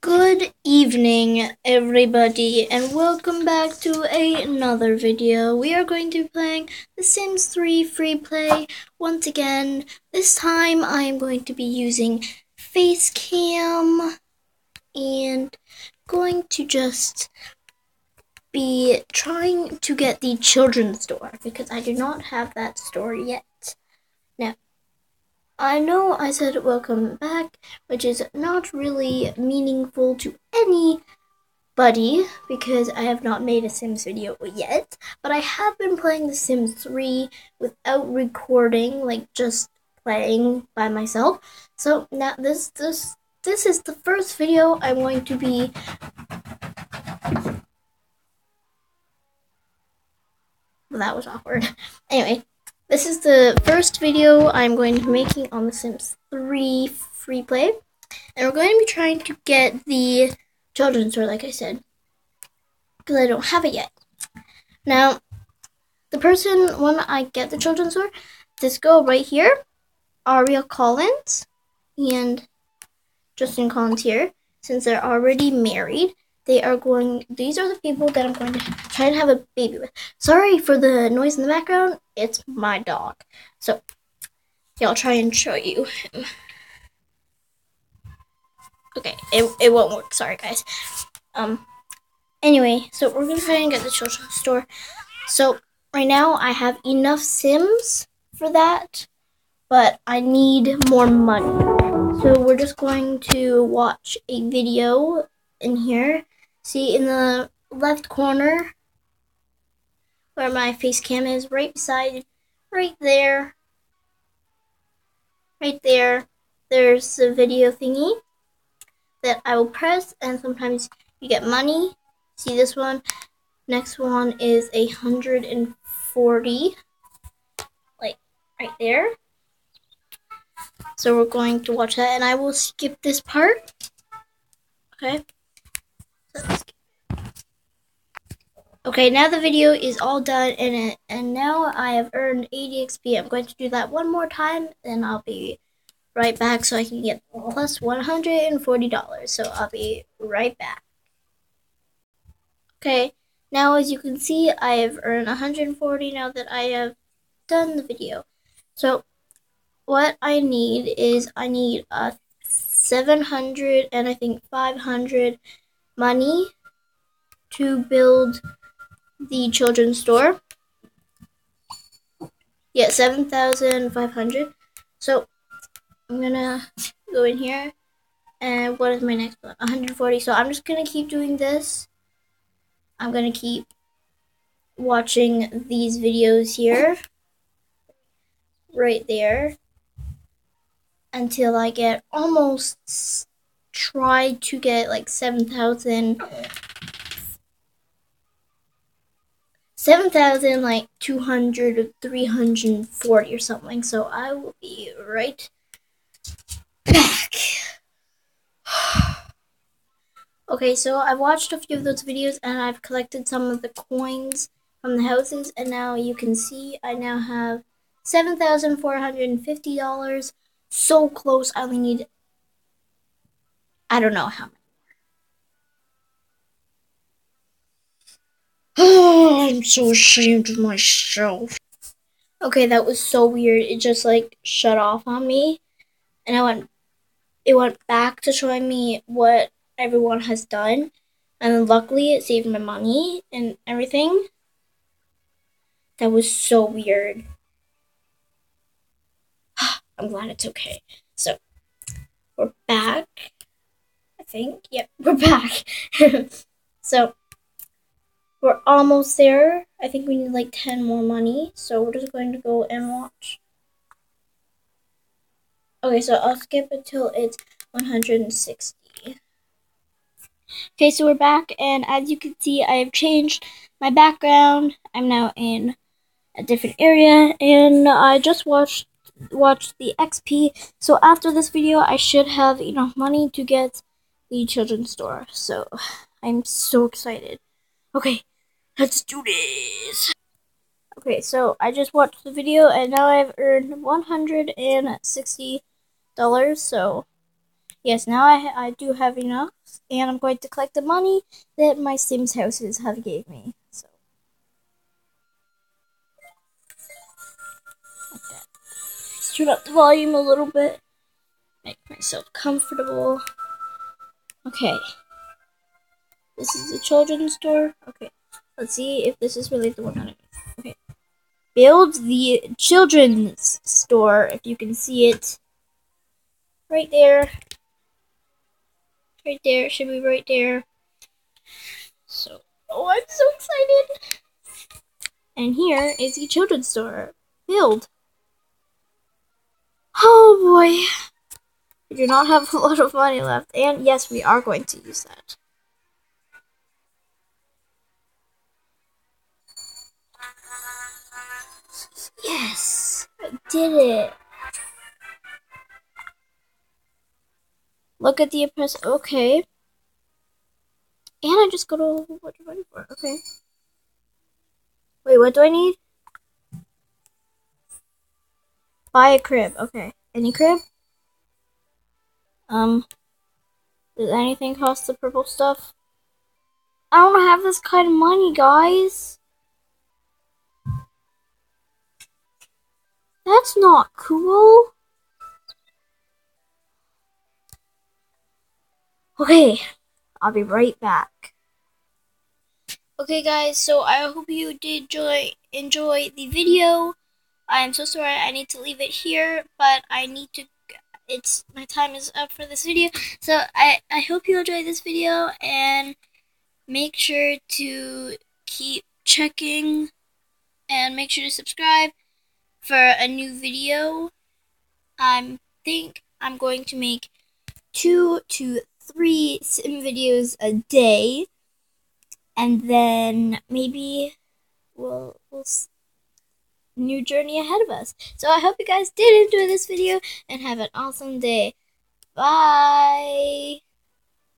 Good evening, everybody, and welcome back to another video. We are going to be playing The Sims 3 free play once again. This time I am going to be using Facecam and going to just be trying to get the children's store because I do not have that store yet. I know I said welcome back, which is not really meaningful to anybody because I have not made a Sims video yet, but I have been playing The Sims 3 without recording, like just playing by myself. So now this this this is the first video I'm going to be well, that was awkward. Anyway, this is the first video I'm going to be making on The Sims 3 free play. And we're going to be trying to get the children's store, like I said. Because I don't have it yet. Now, the person, when I get the children's store, this girl right here, Aria Collins, and Justin Collins here, since they're already married, they are going, these are the people that I'm going to try and have a baby with. Sorry for the noise in the background, it's my dog. So, yeah, I'll try and show you him. Okay, it, it won't work, sorry guys. Um, anyway, so we're gonna try and get the children's store. So, right now I have enough Sims for that, but I need more money. So we're just going to watch a video in here See in the left corner where my face cam is, right beside, right there, right there, there's the video thingy that I will press and sometimes you get money. See this one? Next one is a hundred and forty, like right there. So we're going to watch that and I will skip this part. Okay. Okay, now the video is all done and and now I have earned 80 XP. I'm going to do that one more time, and I'll be right back so I can get plus $140. So I'll be right back. Okay, now as you can see, I have earned 140 now that I have done the video. So what I need is I need a 700 and I think 500 money to build the children's store. Yeah, 7,500. So I'm gonna go in here. And what is my next one? 140. So I'm just gonna keep doing this. I'm gonna keep watching these videos here. Right there. Until I get almost try to get like 7,000 7,000 like 200 or 340 or something. So I will be right back. okay, so I've watched a few of those videos and I've collected some of the coins from the houses and now you can see I now have $7,450. So close. I only need I don't know how. Oh, I'm so ashamed of myself. Okay, that was so weird. It just like shut off on me. And I went it went back to showing me what everyone has done. And luckily it saved my money and everything. That was so weird. I'm glad it's okay. So we're back. I think. Yep, we're back. so we're almost there. I think we need like 10 more money. So we're just going to go and watch. Okay, so I'll skip until it's 160. Okay, so we're back, and as you can see, I have changed my background. I'm now in a different area, and I just watched watched the XP. So after this video, I should have enough money to get the children's store. So I'm so excited. Okay, Let's do this. Okay, so I just watched the video and now I've earned $160. So Yes, now I, I do have enough, and I'm going to collect the money that my Sims houses have gave me. So. Like that. Let's turn up the volume a little bit. Make myself comfortable. Okay. This is the children's store. Okay. Let's see if this is really the one that Okay. Build the children's store, if you can see it. Right there. Right there. It should be right there. So, oh, I'm so excited. And here is the children's store. Build. Oh boy. We do not have a lot of money left. And yes, we are going to use that. Yes, I did it. Look at the impress. Okay. And I just got a whole bunch of money for. Okay. Wait, what do I need? Buy a crib. Okay. Any crib? Um. Does anything cost the purple stuff? I don't have this kind of money, guys. That's not cool. Okay, I'll be right back. Okay guys, so I hope you did enjoy enjoy the video. I am so sorry I need to leave it here, but I need to it's my time is up for this video. So I I hope you enjoyed this video and make sure to keep checking and make sure to subscribe for a new video. I think I'm going to make two to three sim videos a day, and then maybe we'll we'll new journey ahead of us. So I hope you guys did enjoy this video and have an awesome day. Bye.